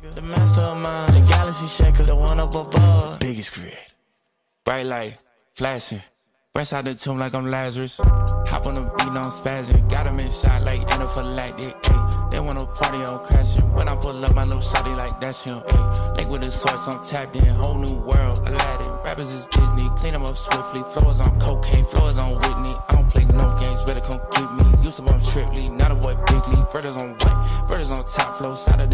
The mastermind, the galaxy shaker, the one up above. Biggest creator. Bright light, flashing. Fresh out the tomb like I'm Lazarus. Hop on the beat, I'm spazzing. Got him in shot like anaphylactic. Ayy, they wanna party, I'm crashing. When I pull up, my little shotty like that's him. Ayy, link with the source, I'm tapped in. Whole new world, Aladdin. Rappers is Disney, clean them up swiftly. Floors on cocaine, floors on Whitney. I don't play no games, better come get me. Used to bump Tripley, not a boy Bigly. Verters on white, verters on top flow. side out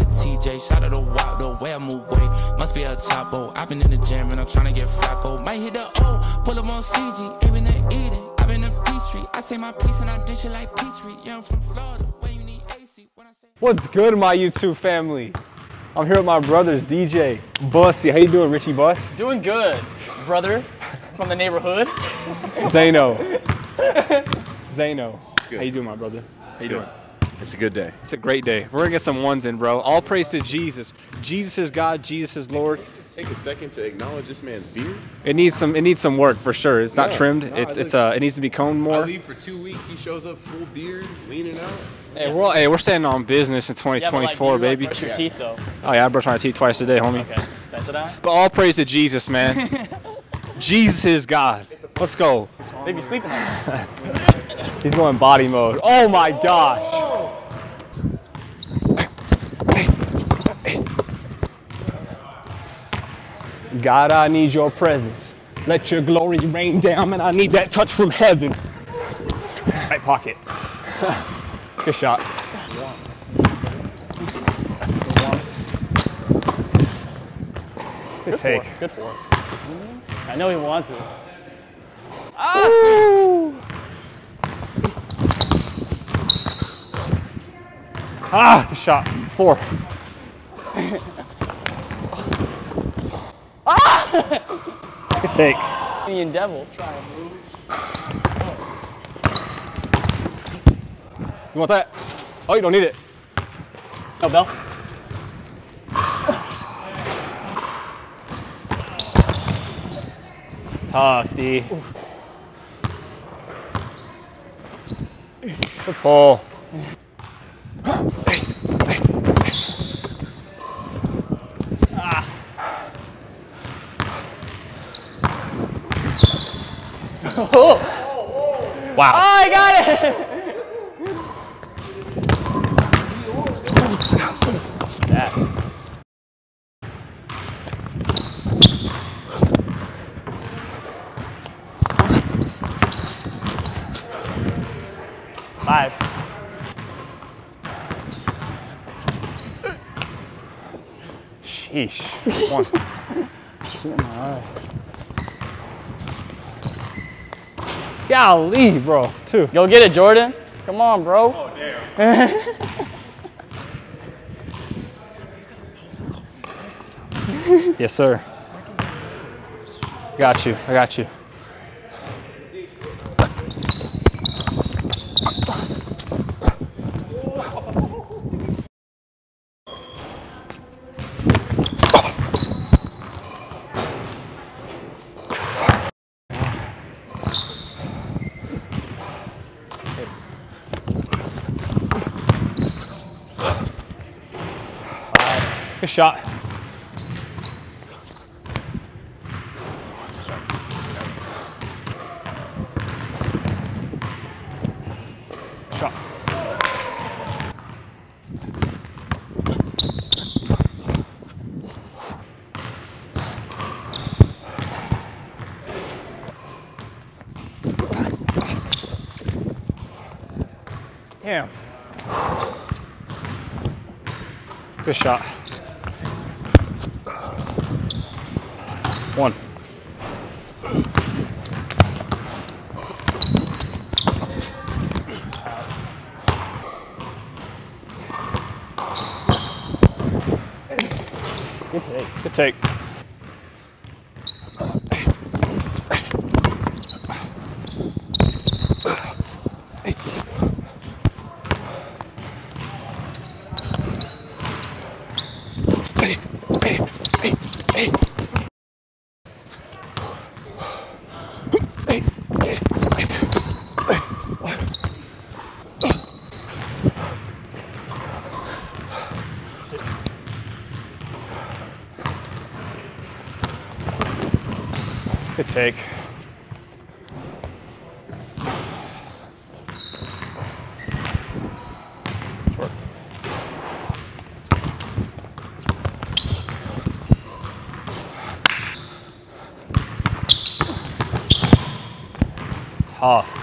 topo. I've been in the gym and I'm trying to get frappo. Might hit the O, pull up on CG, aiming at Eden. I've been to Peachtree, I say my piece and I dish it like Petrie. Yeah, I'm from Florida, where you need AC. When I say What's good, my YouTube family? I'm here with my brothers, DJ, Bussy. How you doing, Richie Bus? Doing good, brother. From the neighborhood. Zano. Zano. How you doing, my brother? How you doing? It's a good day. It's a great day. We're gonna get some ones in, bro. All praise to Jesus. Jesus is God. Jesus is Lord. Just take a second to acknowledge this man's beard. It needs some. It needs some work for sure. It's not Yeah. trimmed. No, it's it's uh. It needs to be combed more. I more. leave for two weeks. He shows up full beard, leaning out. Hey, we're all, hey, we're standing on business in Yeah, like, 2024, you, like, baby. brush your teeth though. Oh yeah, I brush my teeth twice a day, homie. Okay, Sensodyne. But all praise to Jesus, man. Jesus is God. Let's go. They be sleeping on that. He's going body mode. Oh my gosh. God, I need your presence. Let your glory rain down, and I need that touch from heaven. Right pocket. Good shot. Good Good for take. it. Good for it. I know he wants it. Ah, good shot. Four. ah! Good take. Indian devil. You want that? Oh, you don't need it. No bell. Tough, D. Good pull. Wow. Oh, I got it. That's Five. sheesh. One. Shit in my eye. Golly, bro. Two. Go get it, Jordan. Come on, bro. Oh, yes, sir. Got you. I got you. Shot. Shot. Damn. Good shot. One. Good take. Good take. Take. Short. Tough.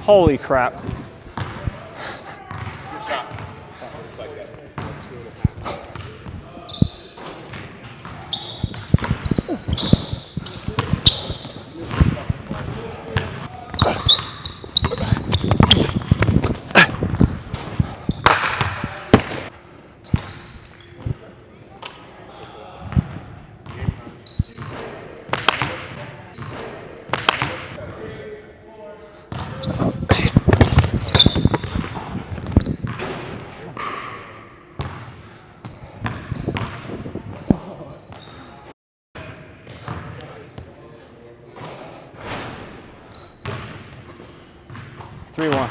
Holy crap. Three one.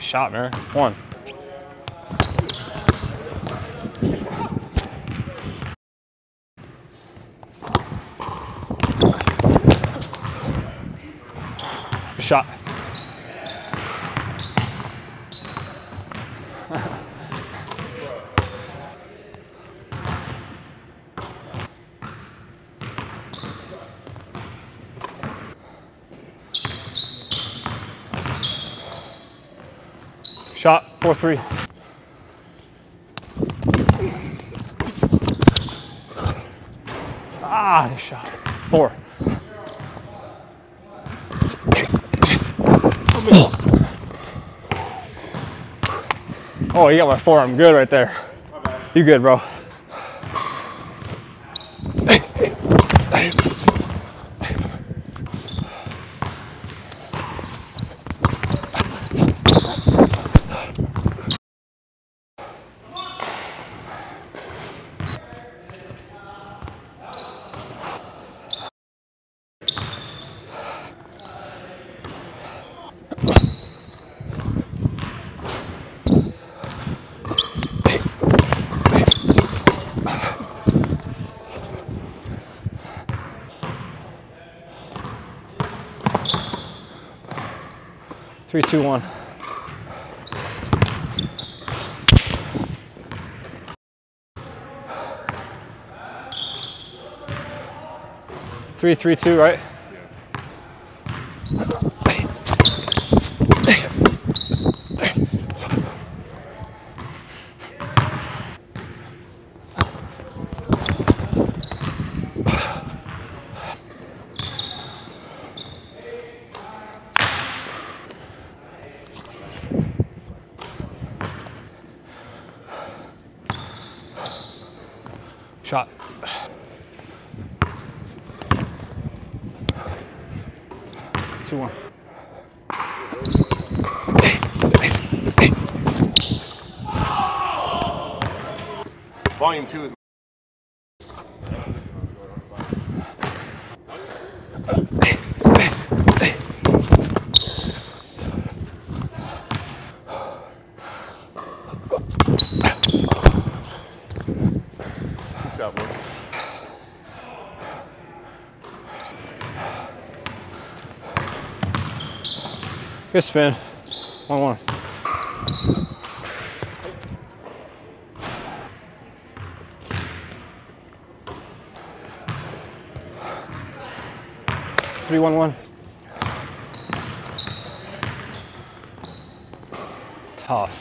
Shot, man. One. Shot. Shot, 4 3. Ah, nice shot. Four. Oh, you got my forearm good right there. You good, bro. Three, two, one. Three, three, two, right? Shot. Two, one. Volume two is. Good job, boy. Good spin. One, one. Three, one, one. Tough.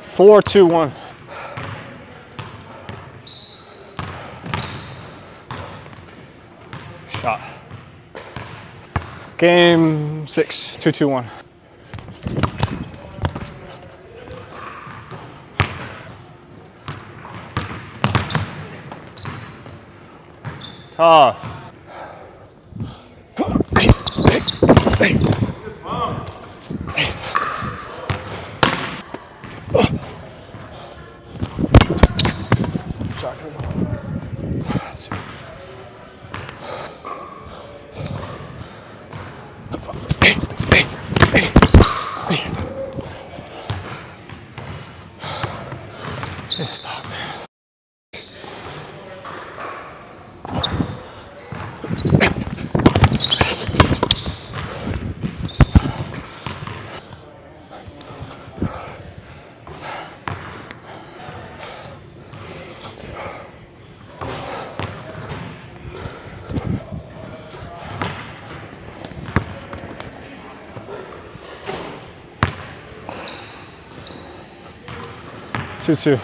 Four, two, one. Game six, two, two, one. Tough. Two.